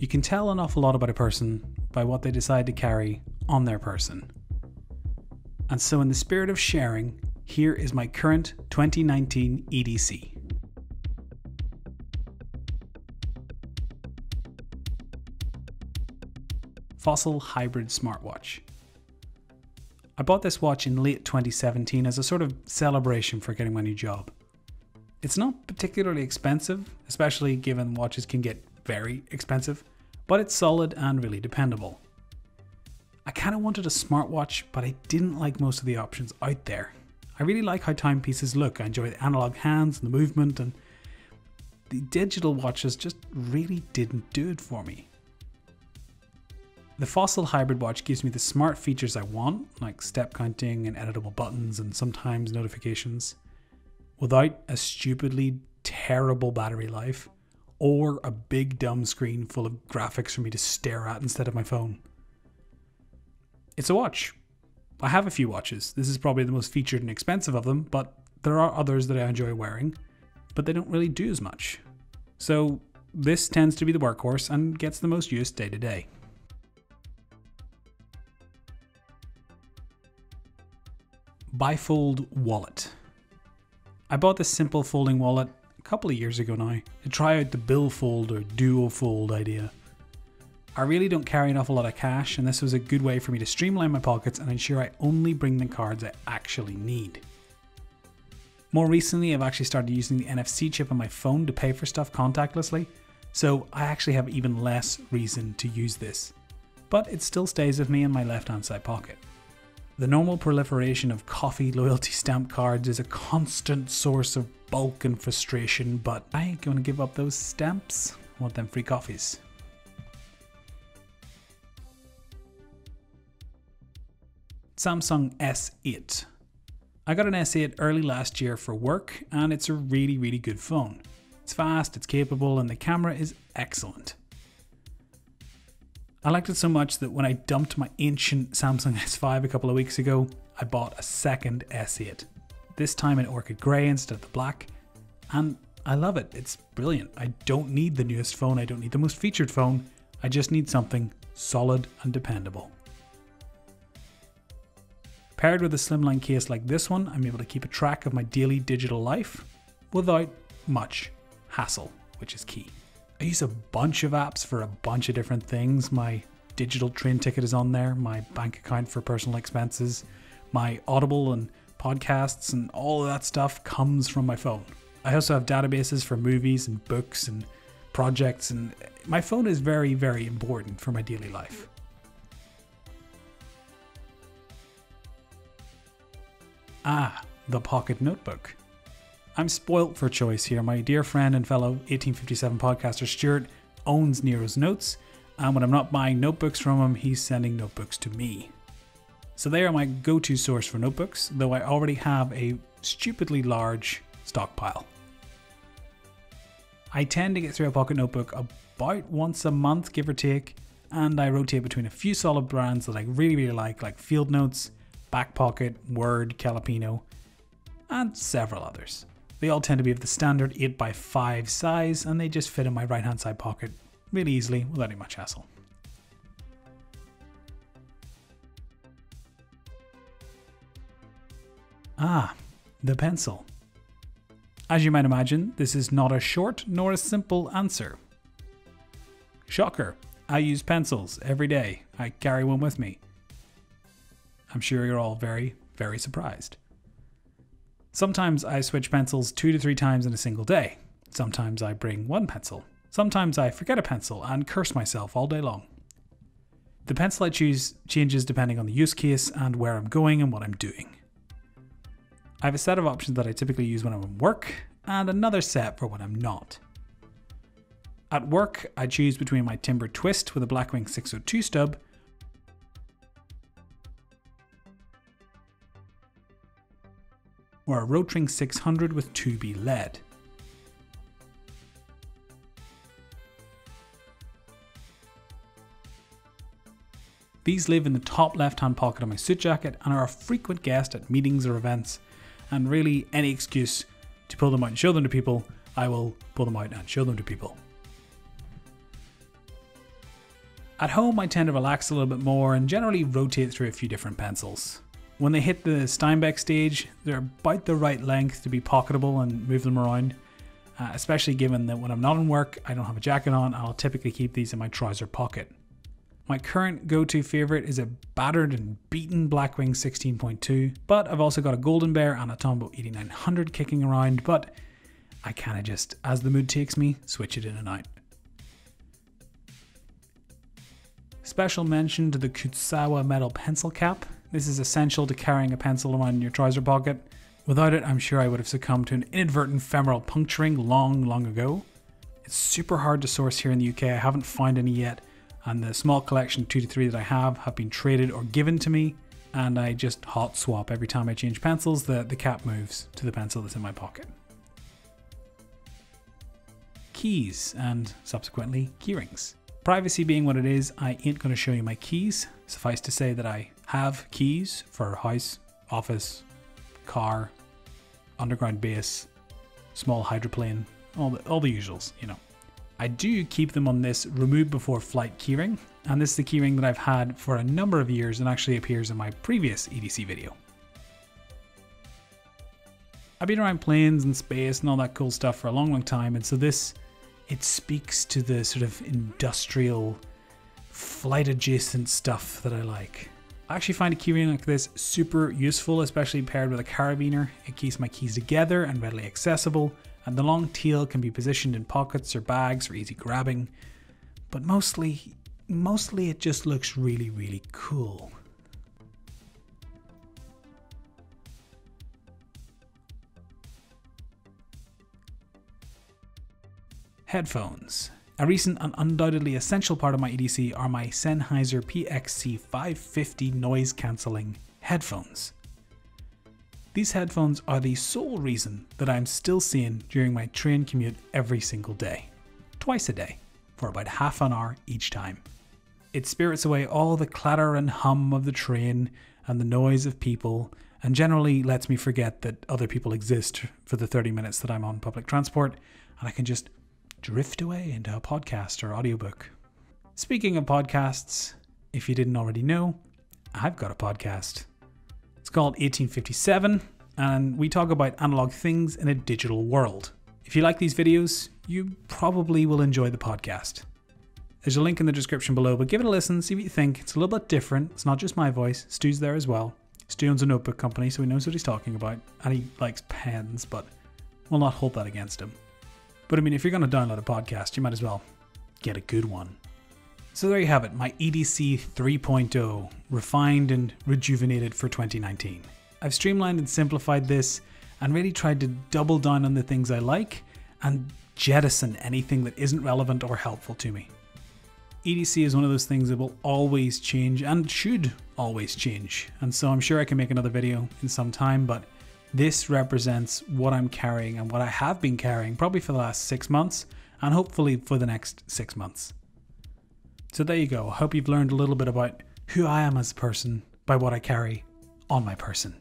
You can tell an awful lot about a person by what they decide to carry on their person. And so, in the spirit of sharing, here is my current 2019 EDC. Fossil Hybrid Smartwatch. I bought this watch in late 2017 as a sort of celebration for getting my new job. It's not particularly expensive, especially given watches can get very expensive, but it's solid and really dependable. I kind of wanted a smartwatch, but I didn't like most of the options out there. I really like how timepieces look. I enjoy the analog hands and the movement, and the digital watches just really didn't do it for me. The Fossil Hybrid Watch gives me the smart features I want, like step counting and editable buttons and sometimes notifications, without a stupidly terrible battery life or a big dumb screen full of graphics for me to stare at instead of my phone. It's a watch. I have a few watches. This is probably the most featured and expensive of them, but there are others that I enjoy wearing, but they don't really do as much. So this tends to be the workhorse and gets the most use day to day. Bifold Wallet. I bought this simple folding wallet a couple of years ago now to try out the billfold or duofold idea. I really don't carry an awful lot of cash, and this was a good way for me to streamline my pockets and ensure I only bring the cards I actually need. More recently, I've actually started using the NFC chip on my phone to pay for stuff contactlessly, so I actually have even less reason to use this. But it still stays with me in my left hand side pocket. The normal proliferation of coffee loyalty stamp cards is a constant source of bulk and frustration, but I ain't gonna give up those stamps. Want them free coffees. Samsung S8. I got an S8 early last year for work, and it's a really, really good phone. It's fast, it's capable, and the camera is excellent. I liked it so much that when I dumped my ancient Samsung S5 a couple of weeks ago, I bought a second S8. This time in orchid grey instead of the black, and I love it. It's brilliant. I don't need the newest phone, I don't need the most featured phone, I just need something solid and dependable. Paired with a slimline case like this one, I'm able to keep a track of my daily digital life without much hassle, which is key. I use a bunch of apps for a bunch of different things. My digital train ticket is on there, my bank account for personal expenses, my Audible and podcasts, and all of that stuff comes from my phone. I also have databases for movies and books and projects, and my phone is very, very important for my daily life. Ah, the Pocket Notebook. I'm spoilt for choice here. My dear friend and fellow 1857 podcaster Stuart owns Nero's Notes, and when I'm not buying notebooks from him, he's sending notebooks to me. So they are my go to source for notebooks, though I already have a stupidly large stockpile. I tend to get through a pocket notebook about once a month, give or take, and I rotate between a few solid brands that I really, really like, like Field Notes, Back Pocket, Word, Calepino, and several others. They all tend to be of the standard 8x5 size and they just fit in my right hand side pocket really easily without any much hassle. Ah, the pencil. As you might imagine, this is not a short nor a simple answer. Shocker, I use pencils every day. I carry one with me. I'm sure you're all very, very surprised. Sometimes I switch pencils two to three times in a single day. Sometimes I bring one pencil. Sometimes I forget a pencil and curse myself all day long. The pencil I choose changes depending on the use case and where I'm going and what I'm doing. I have a set of options that I typically use when I'm at work, and another set for when I'm not. At work, I choose between my Timber Twist with a Blackwing 602 stub or a Rotring 600 with 2B lead. These live in the top left hand pocket of my suit jacket and are a frequent guest at meetings or events, and really any excuse to pull them out and show them to people, I will pull them out and show them to people. At home, I tend to relax a little bit more and generally rotate through a few different pencils. When they hit the Steinbeck stage, they're about the right length to be pocketable and move them around, uh, especially given that when I'm not in work, I don't have a jacket on, I'll typically keep these in my trouser pocket. My current go-to favorite is a battered and beaten Blackwing 16.2, but I've also got a Golden Bear and a Tombow 8900 kicking around, but I kind of just, as the mood takes me, switch it in and out. Special mention to the Kurosawa metal pencil cap. This is essential to carrying a pencil around in your trouser pocket. Without it, I'm sure I would have succumbed to an inadvertent femoral puncturing long, long ago. It's super hard to source here in the UK, I haven't found any yet, and the small collection 2 to 3 that I have have been traded or given to me, and I just hot swap every time I change pencils, the, the cap moves to the pencil that's in my pocket. Keys, and subsequently keyrings. Privacy being what it is, I ain't going to show you my keys. Suffice to say that I have keys for house, office, car, underground base, small hydroplane, all the, all the usuals, you know. I do keep them on this remove before flight keyring, and this is the keyring that I've had for a number of years and actually appears in my previous EDC video. I've been around planes and space and all that cool stuff for a long, long time, and so this it speaks to the sort of industrial flight adjacent stuff that I like. I actually find a keyring like this super useful, especially paired with a carabiner. It keeps my keys together and readily accessible, and the long tail can be positioned in pockets or bags for easy grabbing. But mostly, mostly it just looks really, really cool. Headphones. A recent and undoubtedly essential part of my EDC are my Sennheiser PXC 550 noise cancelling headphones. These headphones are the sole reason that I'm still seeing during my train commute every single day, twice a day, for about half an hour each time. It spirits away all the clatter and hum of the train and the noise of people, and generally lets me forget that other people exist for the 30 minutes that I'm on public transport, and I can just drift away into a podcast or audiobook. Speaking of podcasts, if you didn't already know, I've got a podcast. It's called 1857, and we talk about analog things in a digital world. If you like these videos, you probably will enjoy the podcast. There's a link in the description below, but give it a listen, see what you think. It's a little bit different. It's not just my voice, Stu's there as well. Stu owns a notebook company, so he knows what he's talking about, and he likes pens, but we'll not hold that against him. But I mean, if you're going to download a podcast, you might as well get a good one. So there you have it, my EDC 3.0, refined and rejuvenated for 2019. I've streamlined and simplified this and really tried to double down on the things I like and jettison anything that isn't relevant or helpful to me. EDC is one of those things that will always change and should always change, and so I'm sure I can make another video in some time, but this represents what I'm carrying and what I have been carrying probably for the last six months and hopefully for the next six months. So there you go. I hope you've learned a little bit about who I am as a person by what I carry on my person.